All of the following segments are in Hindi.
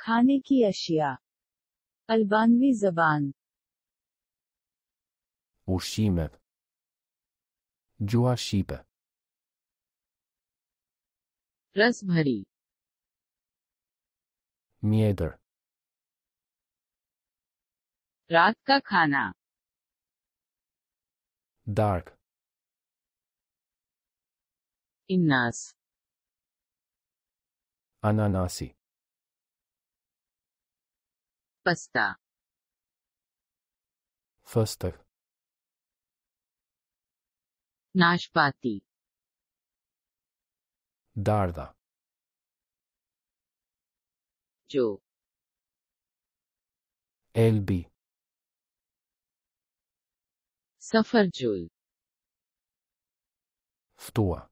खाने की अशिया। अल्बानवी जबान। उशीमेव जुआ शीप रस भरी मियेदर रात का खाना। डार्क इन्नास। अनानासी पस्ता Fëstër. नाशपाती Dardha. जो Elbi. सफरजुल Ftua.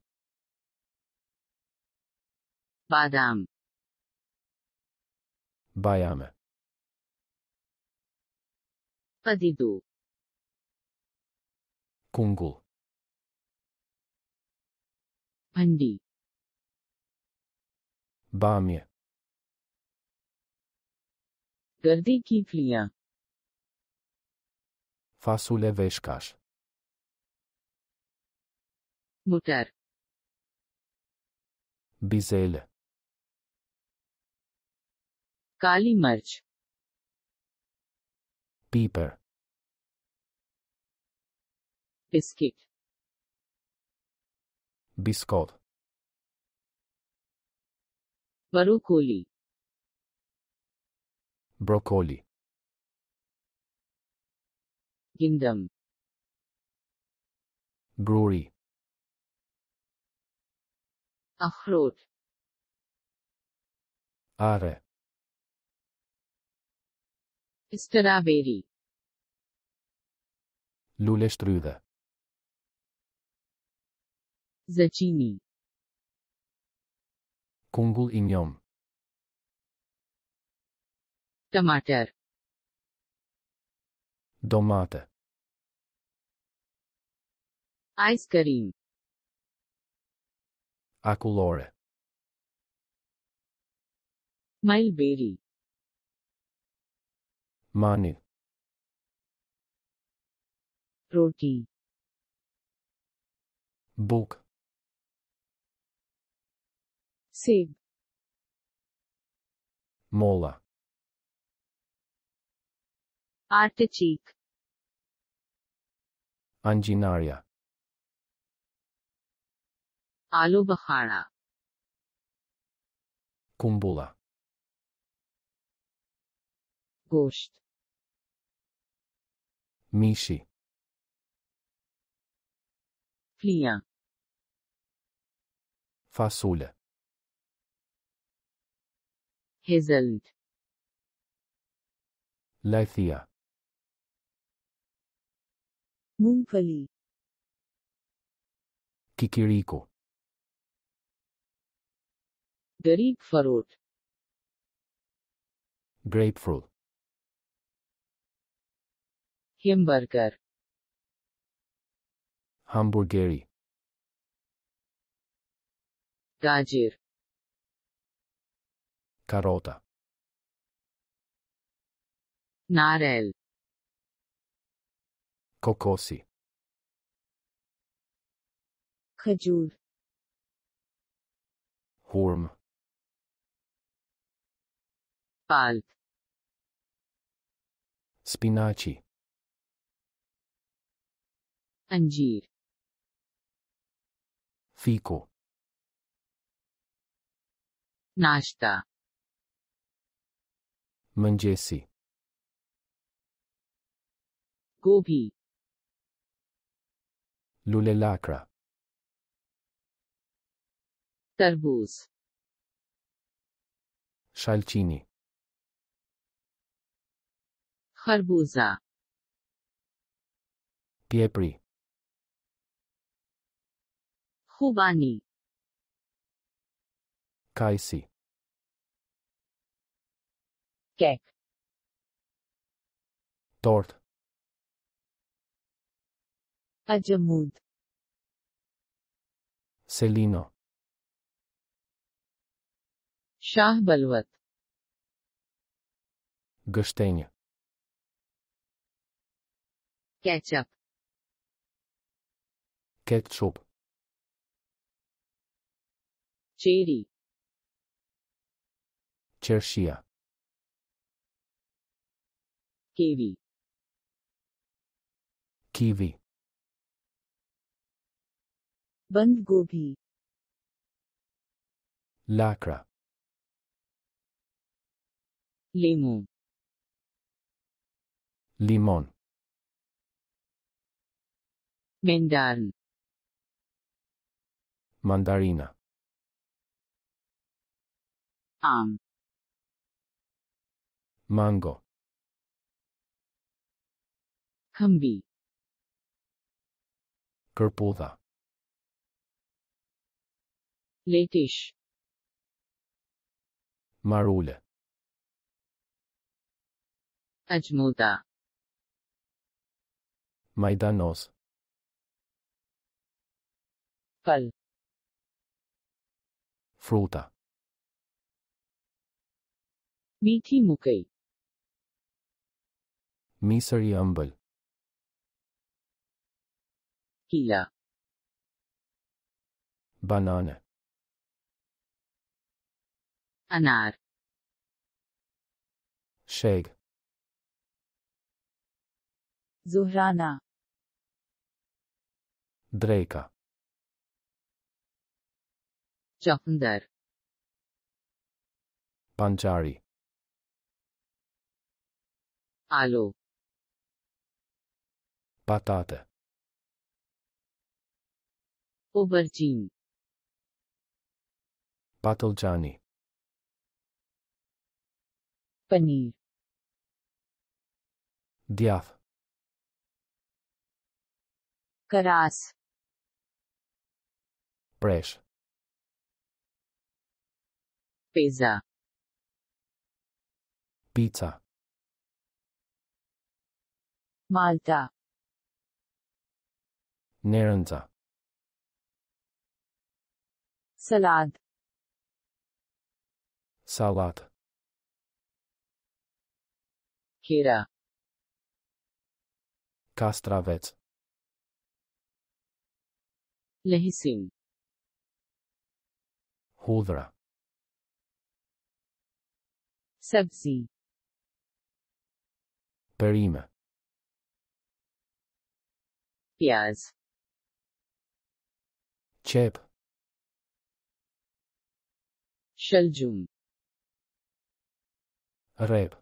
बादाम Bajame. पदिदू Kungull. भंडी Bamje. गर्दी की फलियां Fasule veshkash. मुटर Bizele. काली मिर्च beeper biscuit. Biscot broccoli. Broccoli. Glory brewery. Afroot. Are. Strawberry. Lulestruda. Zacini. Kungul injom. Tomater. Domate. Ice cream. Aculore. Mulberry. Manu. Roti. Book. Save. Mola. Artichoke. Anjinaria. Alu Bahara. Kumbula. Gosht. Mishi. Flia. Fasole. Hazelnut. Lithia. Mungfali. Kikiriko. Gareep farot. Grapefruit. Hamburger Hamburgeri. गाजर Karota. नारेल Kokosi. खजूर Hurm. पाल्क Spinaci. अंजीर Fico. नाश्ता Mangesi. गोभी Lulelacra. तरबूज Shalcini., खरबूजा Piepri, खुबानी Kaisi, केक Tort, अजमूद Celino, शाह बलवत Gështenjë. Ketchup. Ketchup. Cherry. Qershia. Kiwi. Kiwi. बंद गोभी Lakra. Lemon. Limon. Mandarin. Mandarina. Palm. Mango. Këmbi. Kërpudha. Letish. Marule. Ajmuda. Majdanos. Pal. Fruta. मीठी मुकई मीसरी अंबल कीला बनाना अनार शेग जुहराना द्रेका चौकंदर पंचारी आलो Patate. Aubergine Patlıcani. पनीर Djath. करास Presh. Pizza Pizza. Malta. Nërënca Salad. Salat. Kira. Kastravec Lehisim Hudhra. Sebzi. Perime. प्याज Qep. शलजूम Rep.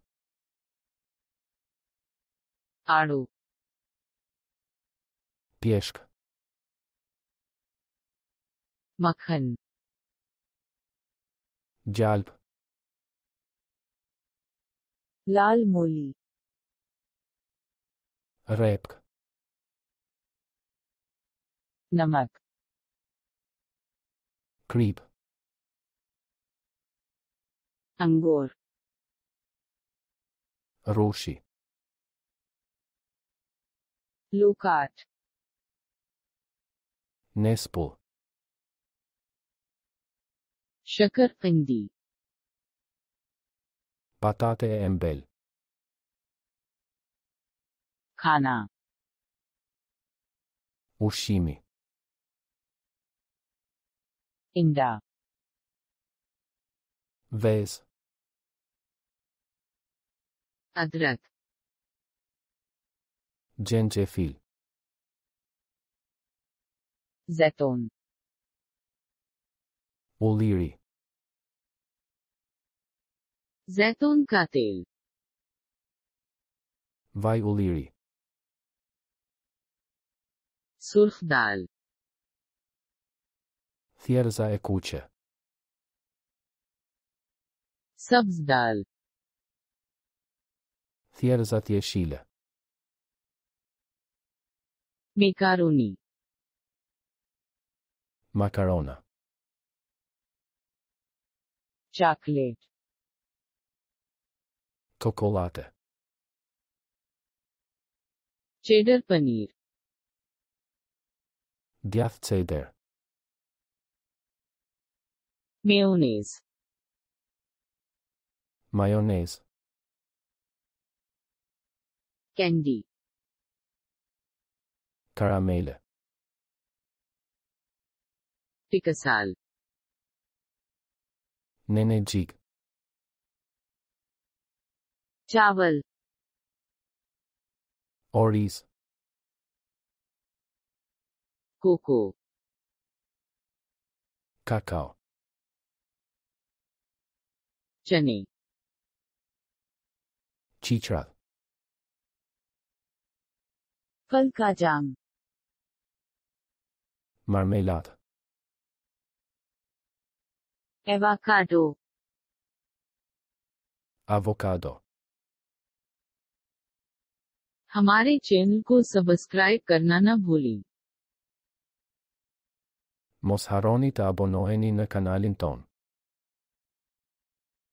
आड़ू Pjeshk. मक्खन Gjalp. लाल मोली Repk. नमक Krip. अंगूर Rushi. Loquat Nespul. शकरकंदी Patate e embel. खाना Ushqimi. इंडा Vez. अदरक Gjenxhefil. जैतून Ulliri. जैतून का तेल Vaj ulliri. सुर्ख दाल Thjerza e kuqe. Sabz dal. Thjerzat jeshile. Mekaroni. Makarona. Chocolate. Kokolate. Cheddar panir Djath ceder. Mayonnaise. Mayonnaise. Candy. Karamele. Pikasal. Nenecik. Chawal. Oris. Cocoa. Cacao. चने चीचड़ा फल का जाम मरमेलाद एवाकाडो अवोकाडो हमारे चैनल को सब्सक्राइब करना न भूलें। मोसारोनी haroni të abonoheni në.